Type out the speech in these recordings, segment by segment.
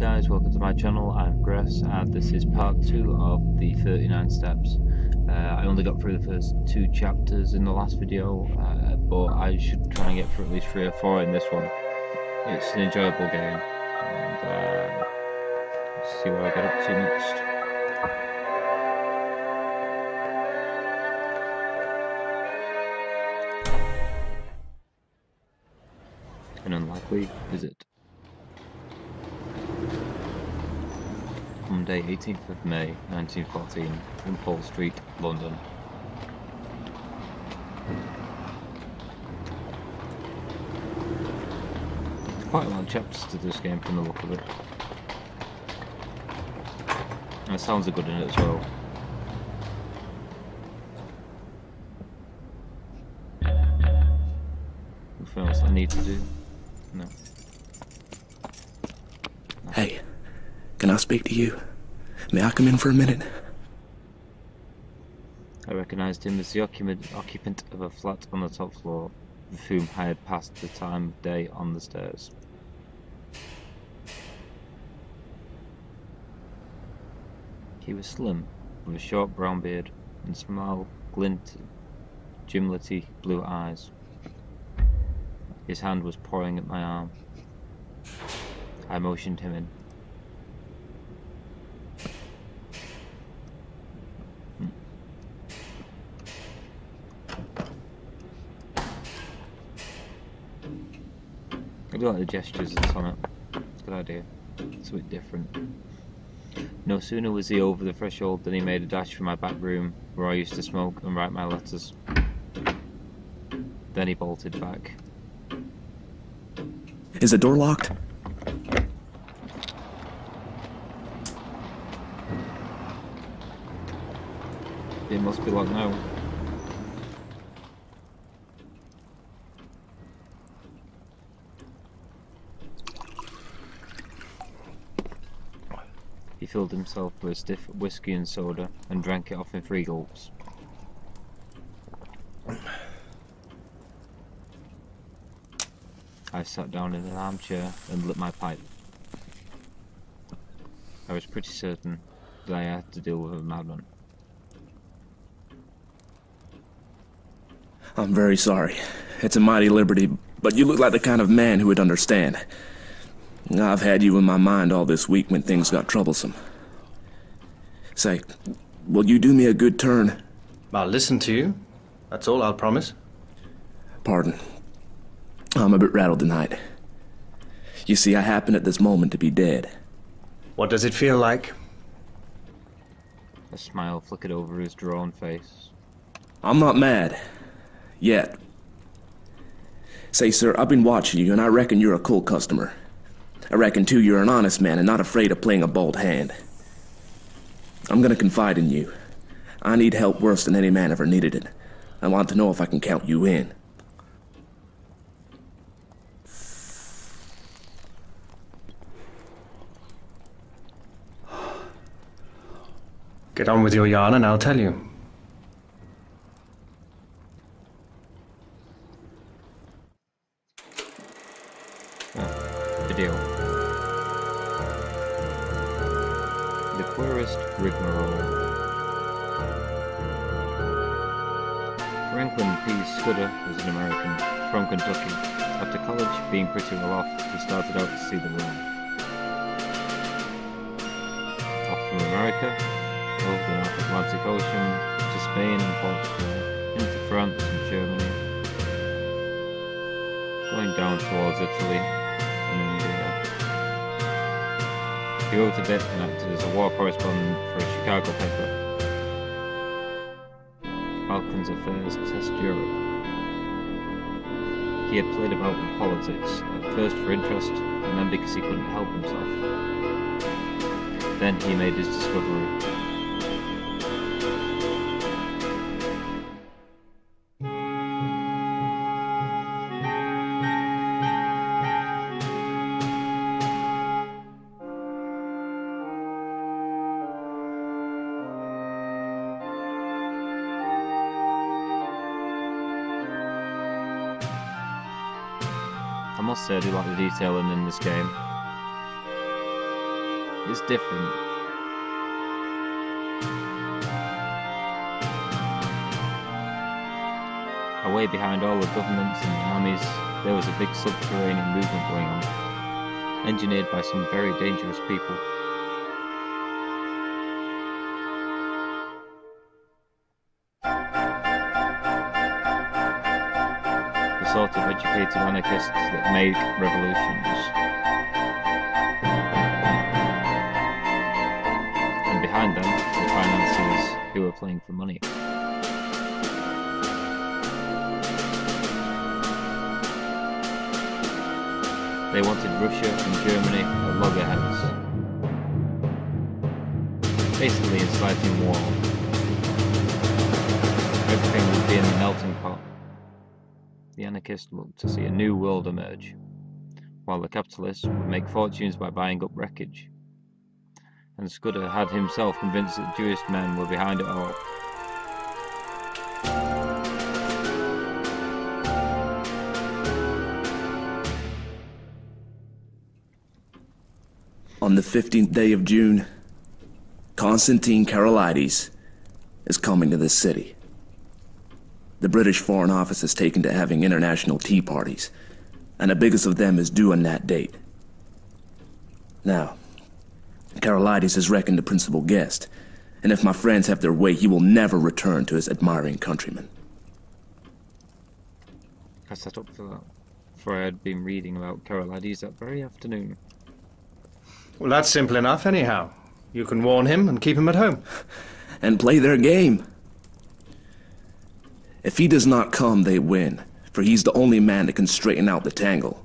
guys, welcome to my channel, I'm Gress and this is part 2 of the 39 steps. Uh, I only got through the first two chapters in the last video, uh, but I should try and get through at least 3 or 4 in this one. It's an enjoyable game, and uh, see what I get up to next. An unlikely visit. Monday, 18th of May 1914, Wimpole Street, London. Quite a lot of chapters to this game from the look of it. And the sounds are good in it as well. Anything else I need to do? No. Can I speak to you? May I come in for a minute? I recognised him as the occupant, of a flat on the top floor, with whom I had passed the time of day on the stairs. He was slim, with a short brown beard and small, glint, gimlety blue eyes. His hand was pawing at my arm. I motioned him in. Do like the gestures that's on it. It's a good idea. It's a bit different. No sooner was he over the threshold than he made a dash for my back room, where I used to smoke and write my letters. Then he bolted back. Is the door locked? It must be locked now. Filled himself with a stiff whiskey and soda and drank it off in three gulps. I sat down in an armchair and lit my pipe. I was pretty certain that I had to deal with a madman. I'm very sorry. It's a mighty liberty, but you look like the kind of man who would understand. I've had you in my mind all this week when things got troublesome. Say, will you do me a good turn? I'll listen to you. That's all I'll promise. Pardon. I'm a bit rattled tonight. You see, I happen at this moment to be dead. What does it feel like? A smile flickered over his drawn face. I'm not mad. Yet. Say, sir, I've been watching you, and I reckon you're a cool customer. I reckon, too, you're an honest man and not afraid of playing a bold hand. I'm gonna confide in you. I need help worse than any man ever needed it. I want to know if I can count you in. Get on with your yarn and I'll tell you. Must say I do like the detailing in this game. it's different. Away behind all the governments and armies, there was a big subterranean movement going on, engineered by some very dangerous people. Educated anarchists that make revolutions. And behind them, the financiers who are playing for money. They wanted Russia and Germany at loggerheads. Basically inciting war. Everything would be in the melting pot. The anarchists looked to see a new world emerge, while the capitalists would make fortunes by buying up wreckage. And Scudder had himself convinced that Jewish men were behind it all. On the 15th day of June, Constantine Karolides is coming to this city. The British Foreign Office has taken to having international tea parties, and the biggest of them is due on that date. Now, Karolides is reckoned the principal guest, and if my friends have their way, he will never return to his admiring countrymen. I set up for that, for I had been reading about Karolides that very afternoon. Well, that's simple enough, anyhow. You can warn him and keep him at home. and play their game. If he does not come, they win, for he's the only man that can straighten out the tangle.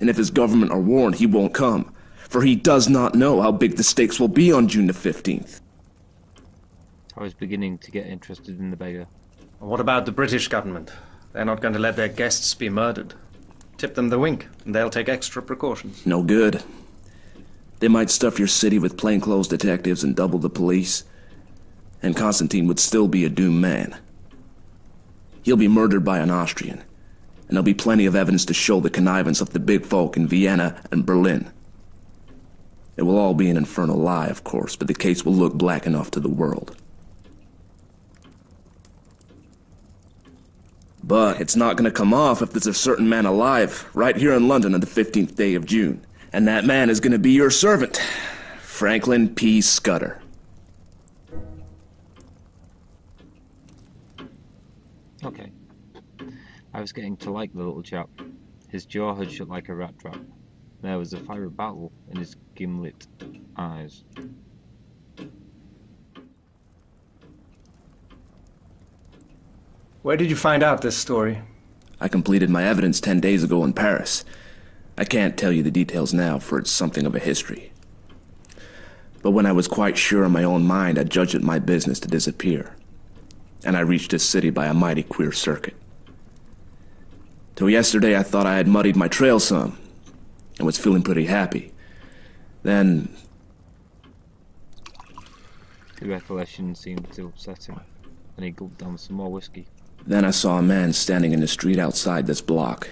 And if his government are warned, he won't come, for he does not know how big the stakes will be on June the 15th. I was beginning to get interested in the beggar. What about the British government? They're not going to let their guests be murdered. Tip them the wink, and they'll take extra precautions. No good. They might stuff your city with plainclothes detectives and double the police, and Constantine would still be a doomed man. He'll be murdered by an Austrian, and there'll be plenty of evidence to show the connivance of the big folk in Vienna and Berlin. It will all be an infernal lie, of course, but the case will look black enough to the world. But it's not gonna come off if there's a certain man alive right here in London on the 15th day of June. And that man is gonna be your servant, Franklin P. Scudder. Okay. I was getting to like the little chap. His jaw had shut like a rat trap. There was a fire of battle in his gimlet eyes. Where did you find out this story? I completed my evidence ten days ago in Paris. I can't tell you the details now, for it's something of a history. But when I was quite sure in my own mind, I judged it my business to disappear. And I reached this city by a mighty queer circuit. Till yesterday, I thought I had muddied my trail some, and was feeling pretty happy. Then, The recollection seemed to upset him, and he gulped down some more whiskey. then I saw a man standing in the street outside this block.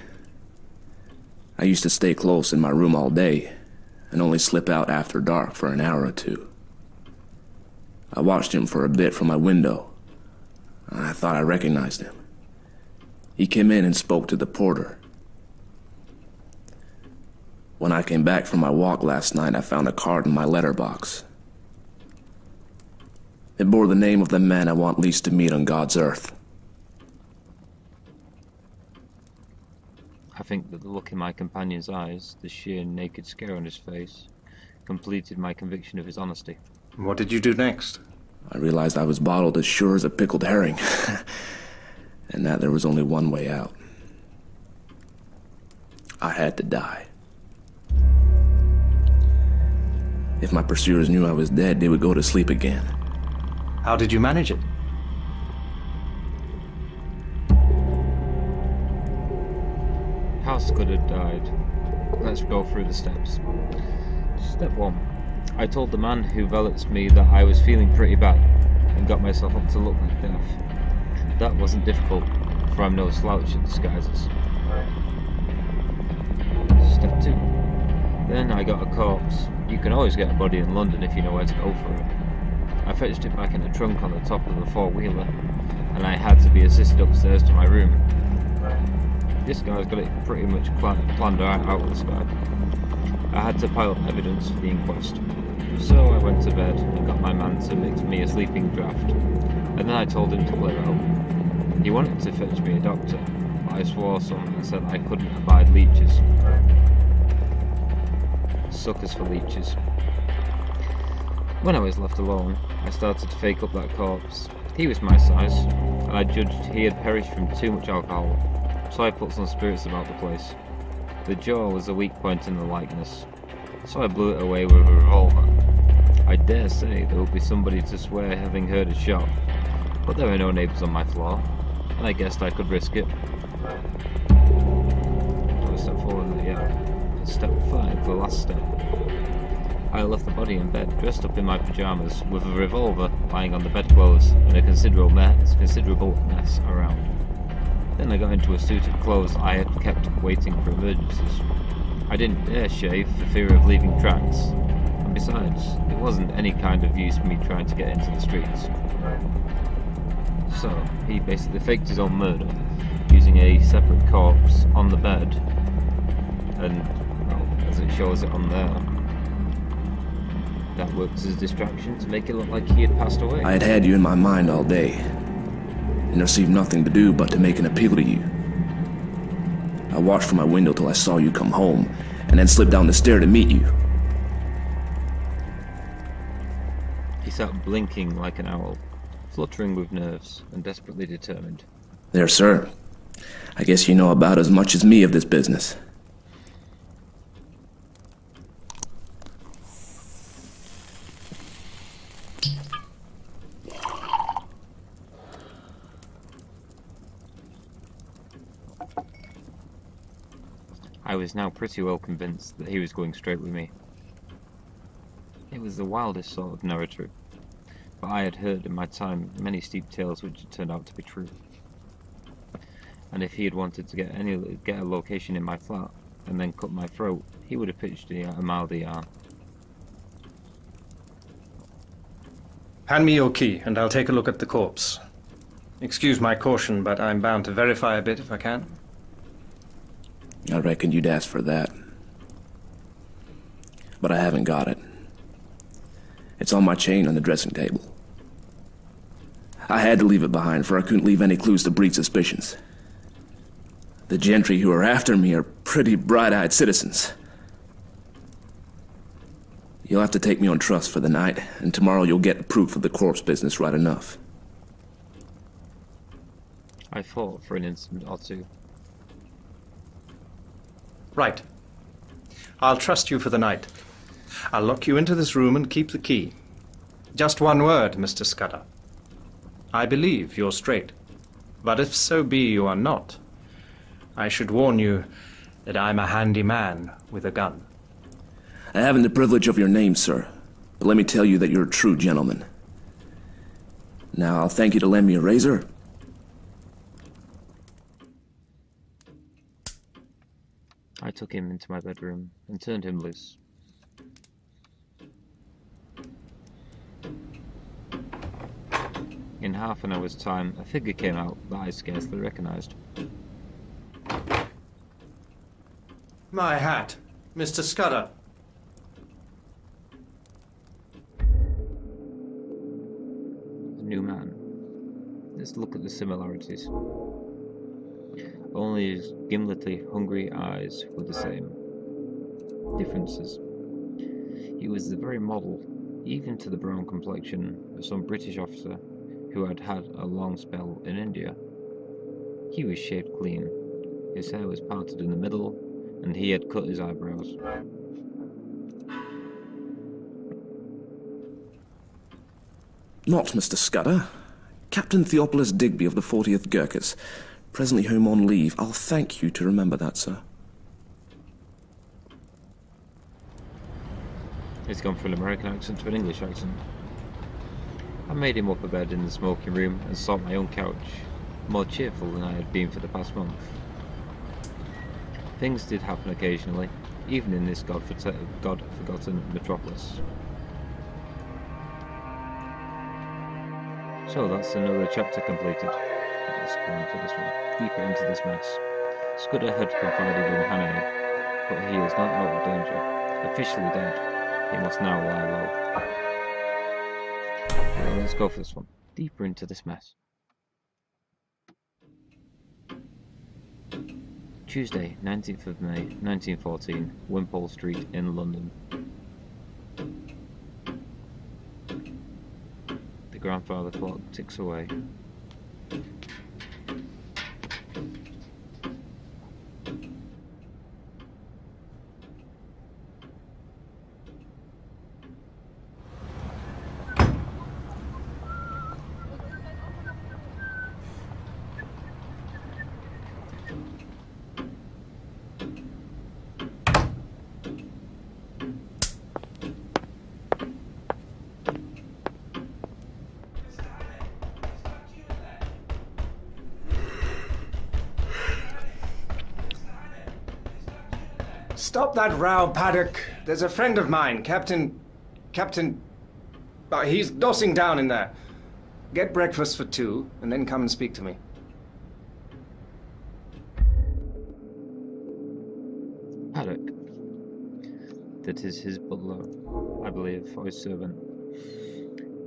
I used to stay close in my room all day, and only slip out after dark for an hour or two. I watched him for a bit from my window. I thought I recognized him. He came in and spoke to the porter. When I came back from my walk last night, I found a card in my letterbox. It bore the name of the man I want least to meet on God's earth. I think that the look in my companion's eyes, the sheer naked scare on his face, completed my conviction of his honesty. What did you do next? I realized I was bottled as sure as a pickled herring, and that there was only one way out. I had to die. If my pursuers knew I was dead, they would go to sleep again. How did you manage it? How Scudder died. Let's go through the steps. Step 1. I told the man who valets me that I was feeling pretty bad and got myself up to look like death. That wasn't difficult, for I'm no slouch at disguises. Step 2. Then I got a corpse You can always get a body in London if you know where to go for it. I fetched it back in the trunk on the top of the four-wheeler, and I had to be assisted upstairs to my room. This guy's got it pretty much planned out of the sky. I had to pile up evidence for the inquest. So I went to bed and got my man to mix me a sleeping draught, and then I told him to clear out. He wanted to fetch me a doctor, but I swore some and said I couldn't abide leeches. Suckers for leeches. When I was left alone, I started to fake up that corpse. He was my size, and I judged he had perished from too much alcohol, so I put some spirits about the place. The jaw was a weak point in the likeness, so I blew it away with a revolver. I dare say there will be somebody to swear having heard a shot, but there were no neighbours on my floor, and I guessed I could risk it. Step forward? Yeah. Step 5, the last step. I left the body in bed, dressed up in my pyjamas, with a revolver lying on the bedclothes and a considerable mess, considerable mess around. Then I got into a suit of clothes I had kept waiting for emergencies. I didn't dare shave for fear of leaving tracks, and besides, it wasn't any kind of use for me trying to get into the streets. So, he basically faked his own murder, using a separate corpse on the bed, and, well, as it shows it on there, that worked as a distraction to make it look like he had passed away. I had had you in my mind all day, and received nothing to do but to make an appeal to you. I watched from my window till I saw you come home, and then slipped down the stair to meet you. He sat blinking like an owl, fluttering with nerves and desperately determined. There, sir. I guess you know about as much as me of this business. I was now pretty well convinced that he was going straight with me. It was the wildest sort of narrative, but I had heard in my time many steep tales which had turned out to be true. And if he had wanted to get any get a location in my flat and then cut my throat, he would have pitched a, a mile the yarn. Hand me your key, and I'll take a look at the corpse. Excuse my caution, but I'm bound to verify a bit if I can. I reckoned you'd ask for that. But I haven't got it. It's on my chain on the dressing table. I had to leave it behind, for I couldn't leave any clues to breed suspicions. The gentry who are after me are pretty bright-eyed citizens. You'll have to take me on trust for the night, and tomorrow you'll get the proof of the corpse business right enough. I thought for an instant or two. Right. I'll trust you for the night. I'll lock you into this room and keep the key. Just one word, Mr. Scudder. I believe you're straight. But if so be you are not, I should warn you that I'm a handy man with a gun. I haven't the privilege of your name, sir, but let me tell you that you're a true gentleman. Now, I'll thank you to lend me a razor, I took him into my bedroom and turned him loose. In half an hour's time, a figure came out that I scarcely recognized. My hat, Mr. Scudder. The new man. Let's look at the similarities. Only his gimlety, hungry eyes were the same. Differences. He was the very model, even to the brown complexion, of some British officer who had had a long spell in India. He was shaved clean, his hair was parted in the middle, and he had cut his eyebrows. Not Mr. Scudder. Captain Theophilus Digby of the 40th Gurkhas presently home on leave. I'll thank you to remember that, sir. He's gone from an American accent to an English accent. I made him up a bed in the smoking room and sought my own couch, more cheerful than I had been for the past month. Things did happen occasionally, even in this god-forgotten god metropolis. So that's another chapter completed. Let's go into this one, deeper into this mess. Scudder had confided in Hannay, but he is not out of danger. Officially dead, he must now lie low. let's go for this one, deeper into this mess. Tuesday, 19th of May, 1914, Wimpole Street in London. The grandfather clock ticks away. That row, Paddock. There's a friend of mine, Captain. Captain. Uh, he's dossing down in there. Get breakfast for two, and then come and speak to me. Paddock. That is his butler, I believe, or his servant.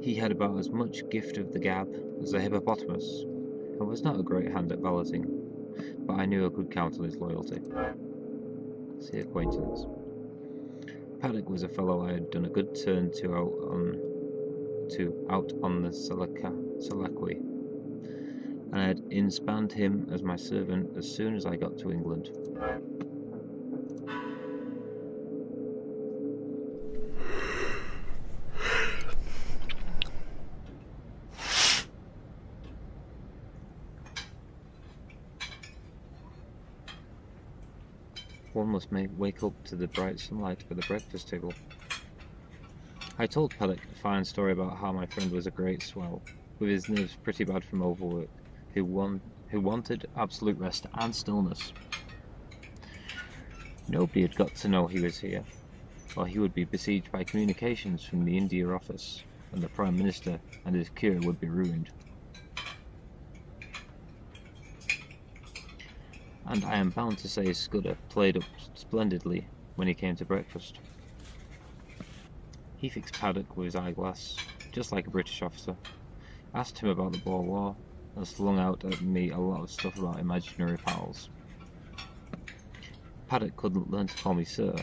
He had about as much gift of the gab as a hippopotamus, and was not a great hand at balloting, but I knew I could count on his loyalty. See acquaintance. Paddock was a fellow I had done a good turn to out on to out on the Selakwe, and I had inspanned him as my servant as soon as I got to England. One must make, wake up to the bright sunlight for the breakfast table. I told Paddock a fine story about how my friend was a great swell, with his nerves pretty bad from overwork, who, won, who wanted absolute rest and stillness. Nobody had got to know he was here, or he would be besieged by communications from the India office, and the Prime Minister and his cure would be ruined. And I am bound to say Scudder played up splendidly when he came to breakfast. He fixed Paddock with his eyeglass, just like a British officer, asked him about the Boer War, and slung out at me a lot of stuff about imaginary pals. Paddock couldn't learn to call me sir,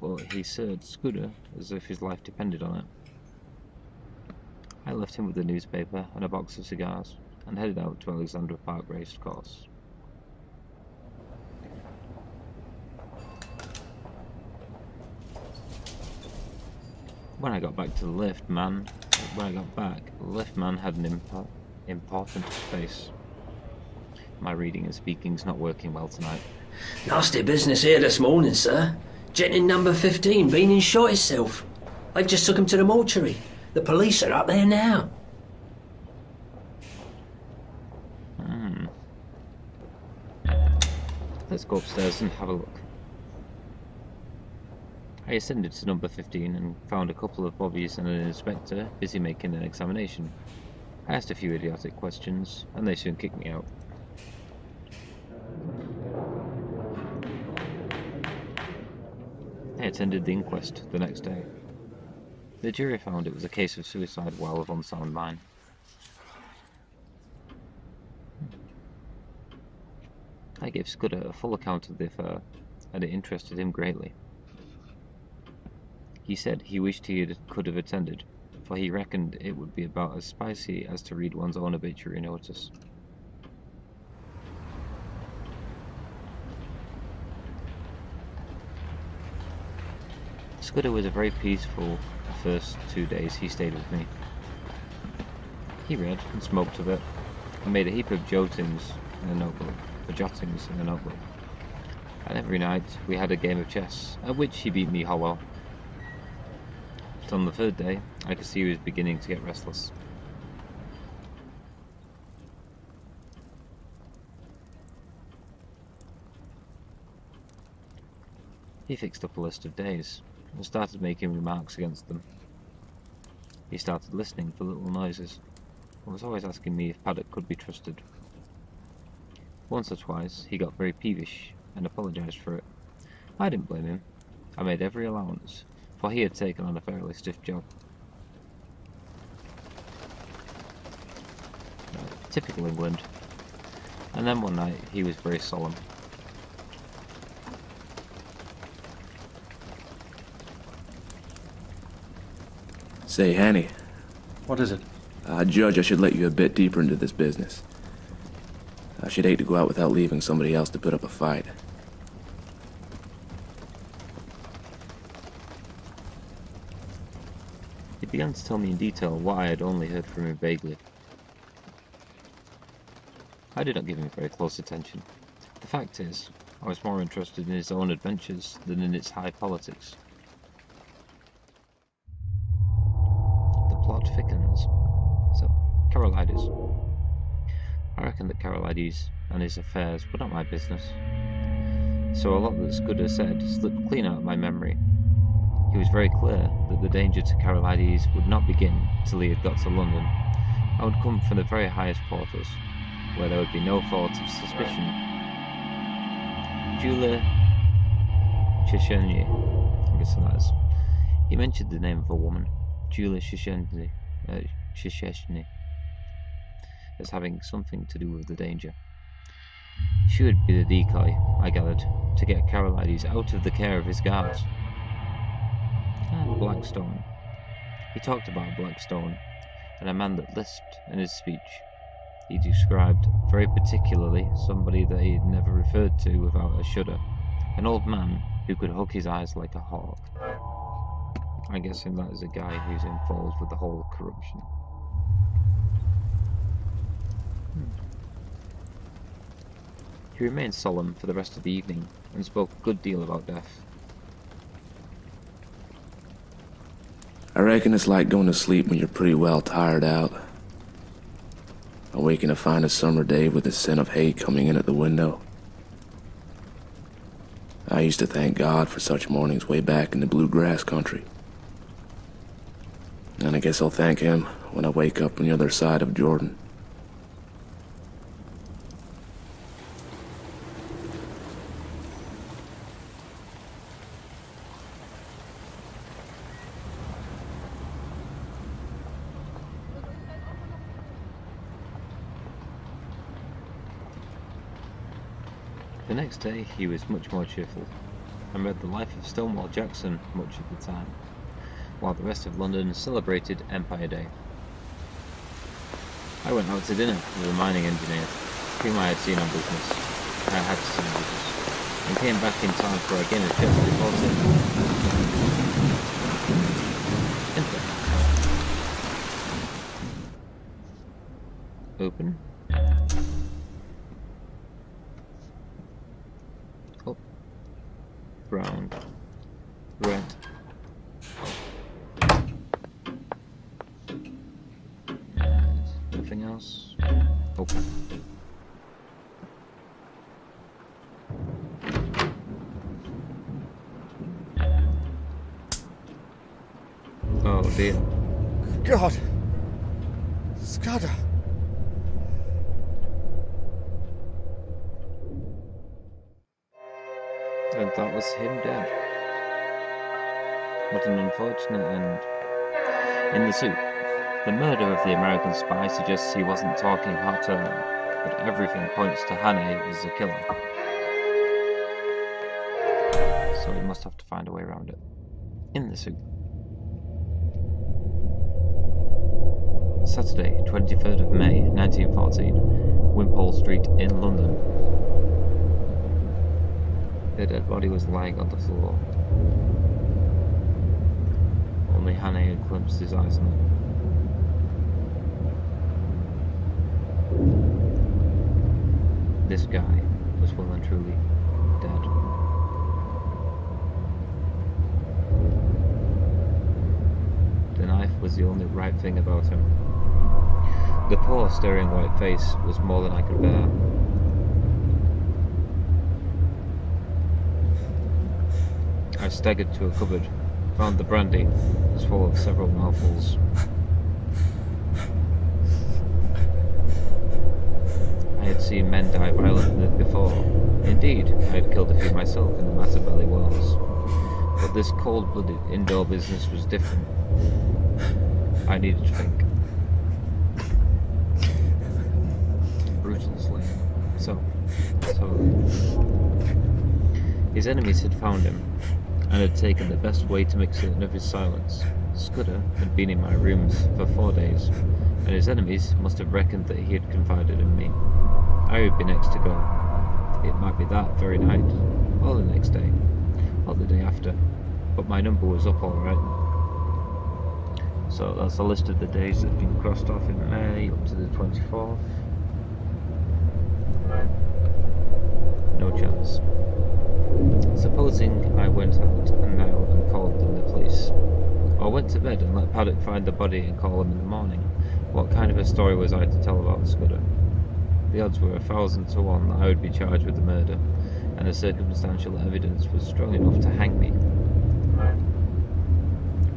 but he sirred Scudder as if his life depended on it. I left him with a newspaper and a box of cigars, and headed out to Alexandra Park Racecourse. When I got back to the lift, man, when I got back, the lift man had an impo important face. My reading and speaking's not working well tonight. Nasty business here this morning, sir. Gent in number 15 been and shot himself. They've just took him to the mortuary. The police are up there now. Hmm. Let's go upstairs and have a look. I ascended to number 15 and found a couple of bobbies and an inspector busy making an examination. I asked a few idiotic questions, and they soon kicked me out. I attended the inquest the next day. The jury found it was a case of suicide while of unsound mind. I gave Scudder a full account of the affair, and it interested him greatly. He said he wished he had, could have attended, for he reckoned it would be about as spicy as to read one's own obituary notice. Scudder was a very peaceful the first two days he stayed with me. He read and smoked a bit, and made a heap of jotings in a notebook, or jottings in a notebook. And every night we had a game of chess, at which he beat me hollow, but on the third day, I could see he was beginning to get restless. He fixed up a list of days and started making remarks against them. He started listening for little noises and was always asking me if Paddock could be trusted. Once or twice he got very peevish and apologised for it. I didn't blame him. I made every allowance, for he had taken on a fairly stiff job. Uh, typical England. And then one night he was very solemn. Say, Hannay, What is it? I judge I should let you a bit deeper into this business. I should hate to go out without leaving somebody else to put up a fight. Began to tell me in detail what I had only heard from him vaguely. I did not give him very close attention. The fact is, I was more interested in his own adventures than in its high politics. The plot thickens. So, Karolides. I reckon that Karolides and his affairs were not my business. So a lot that Scudder said slipped clean out of my memory. He was very clear that the danger to Karolides would not begin till he had got to London, and would come from the very highest quarters, where there would be no thought of suspicion. Julia Czechenyi, I guess that is. He mentioned the name of a woman, Julia Czechenyi, uh, as having something to do with the danger. She would be the decoy, I gathered, to get Karolides out of the care of his guards. Hmm. And Blackstone. He talked about Blackstone and a man that lisped in his speech. He described very particularly somebody that he had never referred to without a shudder. An old man who could hook his eyes like a hawk. I'm guessing that is a guy who's involved with the whole corruption. He remained solemn for the rest of the evening and spoke a good deal about death. I reckon it's like going to sleep when you're pretty well tired out. Awaking to find a summer day with the scent of hay coming in at the window. I used to thank God for such mornings way back in the bluegrass country. And I guess I'll thank him when I wake up on the other side of Jordan. The next day he was much more cheerful, and read the life of Stonewall Jackson much of the time, while the rest of London celebrated Empire Day. I went out to dinner with a mining engineer, whom I had seen on business. I had seen on business, and came back in time for a Guinness just before dinner. Open. Dear. God. Scudder. And that was him dead. What an unfortunate end. In the suit, the murder of the American spy suggests he wasn't talking hot to her, but everything points to Hannay as the killer. So we must have to find a way around it. In the suit. Saturday, 23rd of May, 1914, Wimpole Street in London. The dead body was lying on the floor. Only Hannay had glimpsed his eyes on it. This guy was well and truly dead. The knife was the only right thing about him. The poor staring white face was more than I could bear. I staggered to a cupboard, found the brandy, was full of several mouthfuls. I had seen men die violently before. Indeed, I had killed a few myself in the Matabele wells. But this cold-blooded indoor business was different. I needed to think. Ruthlessly. So, his enemies had found him, and had taken the best way to make certain of his silence. Scudder had been in my rooms for four days, and his enemies must have reckoned that he had confided in me. I would be next to go. It might be that very night, or the next day, or the day after, but my number was up alright. So that's a list of the days that have been crossed off in May up to the 24th. No chance. Supposing I went out and now and called in the police, or went to bed and let Paddock find the body and call him in the morning, what kind of a story was I to tell about the Scudder? The odds were a thousand to one that I would be charged with the murder, and the circumstantial evidence was strong enough to hang me.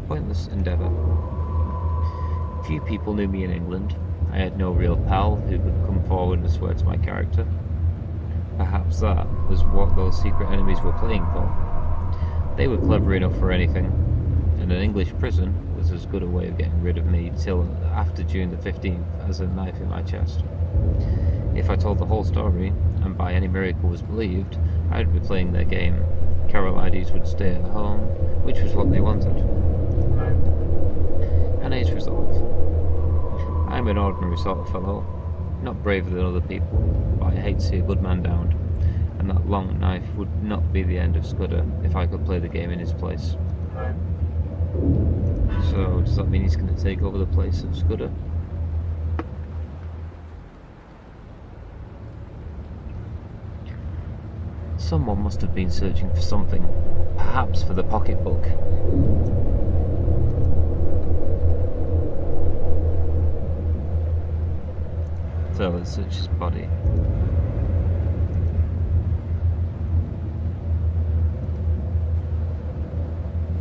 Pointless endeavour. Few people knew me in England. I had no real pal who could come forward and swear to my character. Perhaps that was what those secret enemies were playing for. They were clever enough for anything, and an English prison was as good a way of getting rid of me till after June the 15th as a knife in my chest. If I told the whole story, and by any miracle was believed, I'd be playing their game. Karolides would stay at home, which was what they wanted. Hannay's resolve. I'm an ordinary sort of fellow, not braver than other people, but I hate to see a good man downed, and that long knife would not be the end of Scudder if I could play the game in his place. So, does that mean he's going to take over the place of Scudder? Someone must have been searching for something, perhaps for the pocketbook. So let's search his body.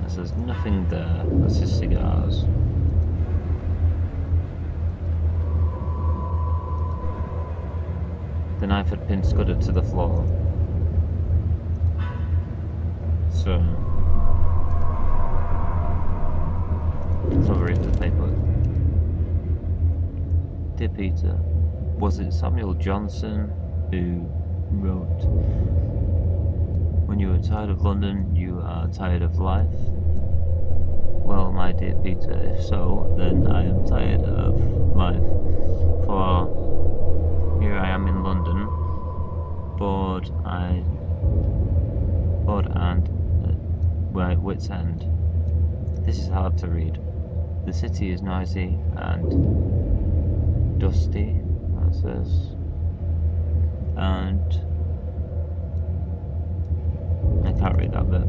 As there's nothing there, that's his cigars. The knife had pinned Scudder to the floor. So... Let's have a the paper. Dear Peter, was it Samuel Johnson who wrote, When you are tired of London, you are tired of life? Well, my dear Peter, if so, then I am tired of life. For here I am in London, bored, I, bored and uh, wit's end. This is hard to read. The city is noisy and dusty, and I can't read that bit.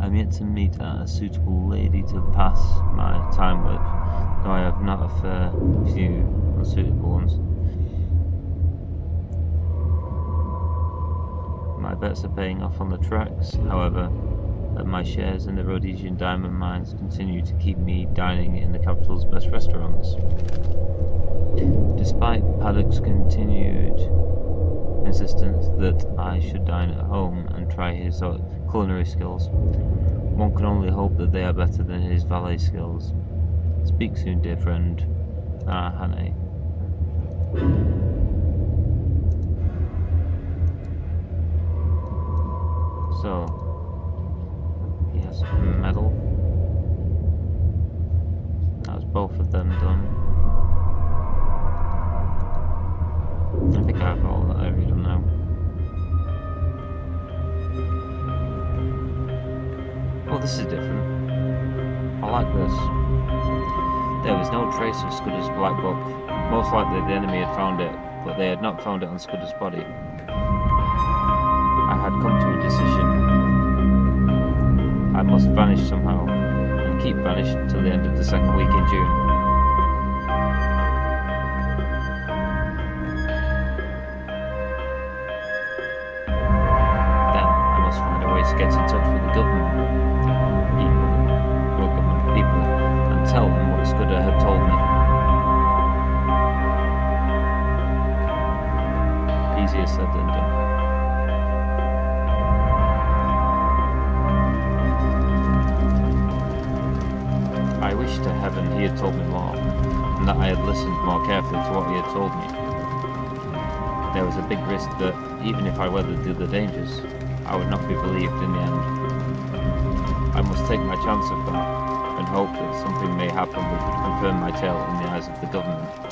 I'm yet to meet a suitable lady to pass my time with, though I have not a fair few unsuitable ones. My bets are paying off on the tracks, however, that my shares in the Rhodesian diamond mines continue to keep me dining in the capital's best restaurants. Despite Paddock's continued insistence that I should dine at home and try his culinary skills, one can only hope that they are better than his valet skills. Speak soon, dear friend. Ah, honey. So, he has a medal. That's both of them done. No trace of Scudder's black book. Most likely the enemy had found it, but they had not found it on Scudder's body. I had come to a decision. I must vanish somehow, and keep vanished until the end of the second week in June. He had told me more, and that I had listened more carefully to what he had told me. There was a big risk that, even if I weathered the dangers, I would not be believed in the end. I must take my chance of that, and hope that something may happen which would confirm my tale in the eyes of the government.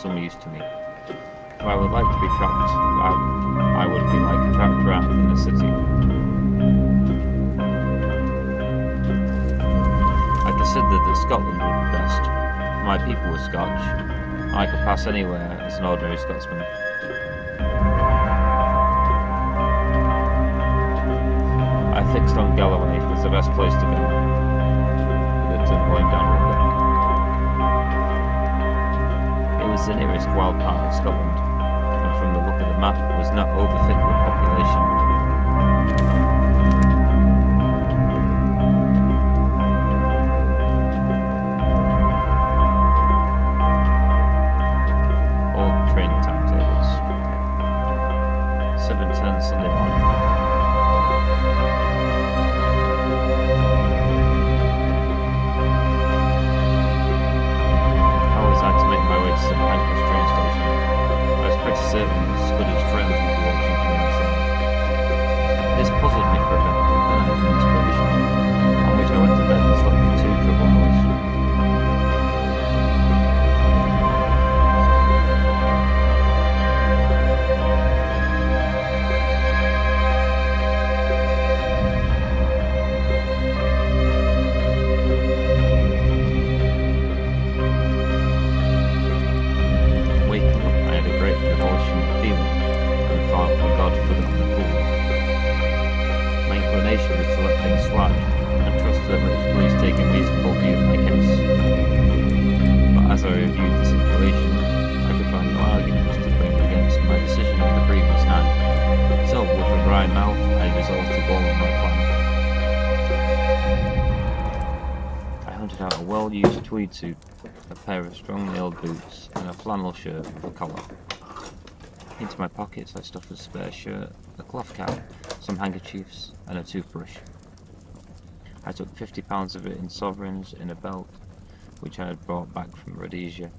Some use to me. If I would like to be trapped, I, I would be like a trapped rat in a city. I considered that Scotland would be best. My people were Scotch. I could pass anywhere as an ordinary Scotsman. I fixed on Galloway as the best place to go. A turn point down Was the nearest wild part of Scotland, and from the look of the map was not overfit with population. Things slide, and trust was police taking reasonable view of my case. But as I reviewed the situation, I could find no arguments to bring against my decision of the previous night. So, with a dry mouth, I resolved to go on my plan. I hunted out a well-used tweed suit, a pair of strong-nailed boots, and a flannel shirt with a collar. Into my pockets I stuffed a spare shirt, a cloth cap, some handkerchiefs, and a toothbrush. I took fifty pounds of it in sovereigns in a belt, which I had brought back from Rhodesia.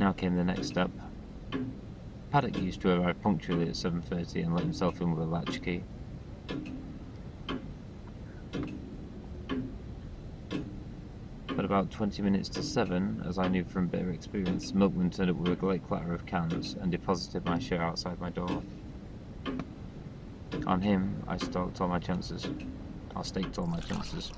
Now came the next step. Paddock used to arrive punctually at 7.30 and let himself in with a latchkey. But about 20 minutes to 7, as I knew from bitter experience, milkman turned up with a great clatter of cans and deposited my share outside my door. On him, I staked all my chances. I staked all my chances.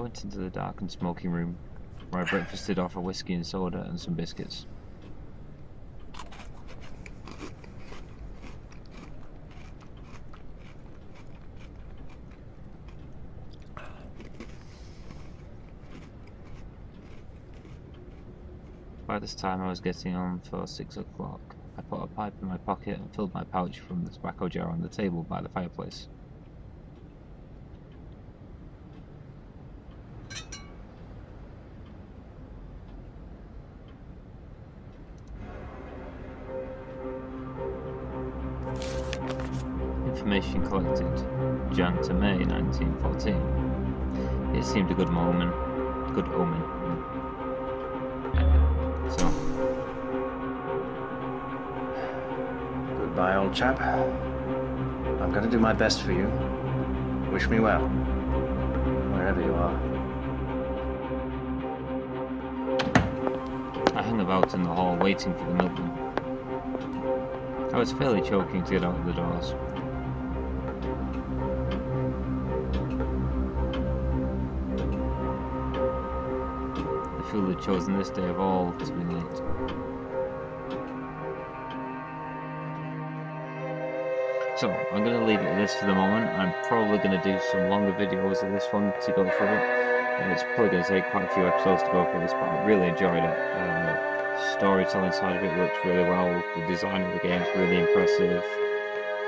Went into the dark and smoking room, where I breakfasted off a whiskey and soda and some biscuits. By this time I was getting on for six o'clock. I put a pipe in my pocket and filled my pouch from the tobacco jar on the table by the fireplace. Information collected Jan to May 1914. It seemed a good moment, good omen. Uh, so, Goodbye, old chap. I'm going to do my best for you. Wish me well, wherever you are. I hung about in the hall waiting for the milkman. I was fairly choking to get out of the doors. Chosen this day of all to be late. So, I'm going to leave it at this for the moment. I'm probably going to do some longer videos of this one to go through it. And it's probably going to take quite a few episodes to go through this, but I really enjoyed it. Uh, storytelling side of it works really well. The design of the game is really impressive.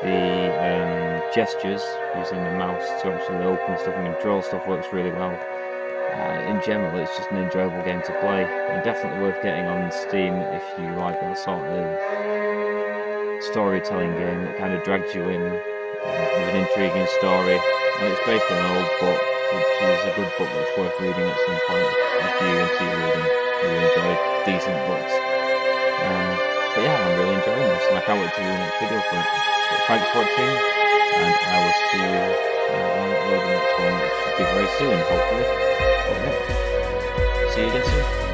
The um, gestures, using the mouse to actually open stuff and control stuff works really well. Uh, in general, it's just an enjoyable game to play, and definitely worth getting on Steam if you like that sort of storytelling game that kind of drags you in uh, with an intriguing story. And it's based on an old book, which is a good book that's worth reading at some point if you into reading, you enjoy decent books. Um, but yeah, I'm really enjoying this, and I can't wait to do the next video for it. But thanks for watching, and I will see you uh, on the next one, which should be very soon, hopefully. See you again soon.